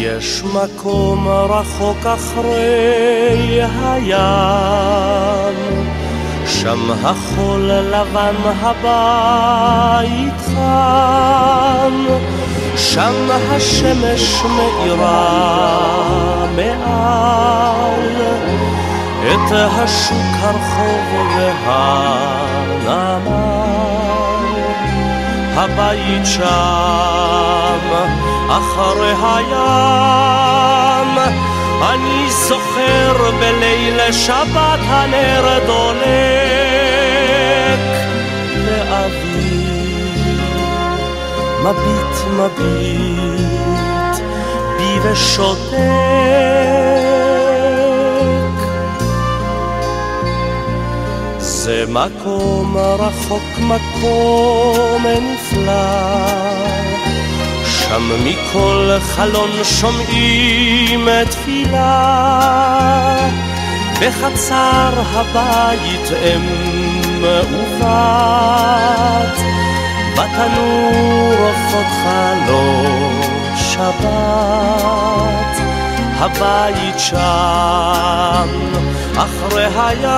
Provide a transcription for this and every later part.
יש מקום רחוק אחרי הים, שם החול לבן הבית חם, שם השמש מאירה מעל. את השוק הרחוב והנמל. הבית שם אחרי הים. אני זוכר בליל שבת הנר דולק לאבי מביט מביט בי ושותק. זה מקום רחוק, מקום נפלא. שם מכל חלון שומעים תפילה. בחצר הבית אם ובת, בתנור עופות חלום שבת. הבית שם, אחרי הים,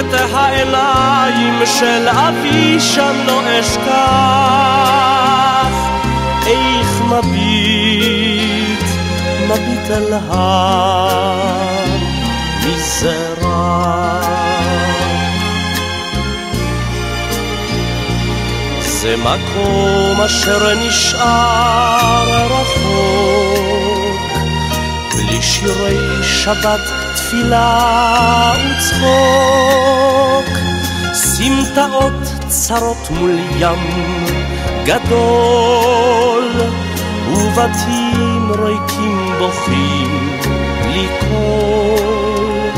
את העיניים של אבי שם לא אשכח. מביט אל המזרח. זה מקום אשר נשאר רחוק, בלי שירי שבת, תפילה וצחוק, סמטאות צרות מול ים גדול, ובתים ריקים בוכים בלי קול,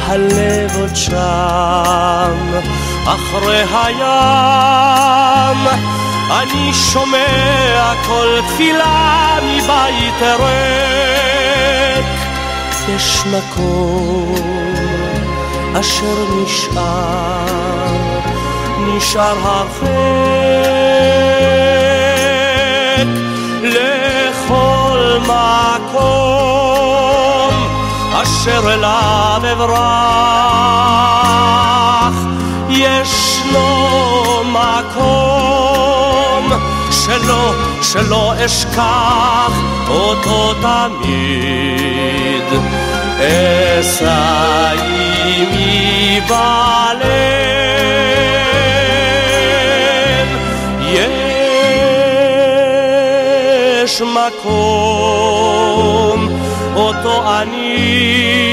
הלב עוד שם. אחרי הים אני שומע כל תפילה מבית ריק יש מקום אשר נשאר נשאר הרחק אשר אליו אברח ישנו מקום שלא, שלא אשכח אותו תמיד. אשא עימי בלב, יש מקום אותו אני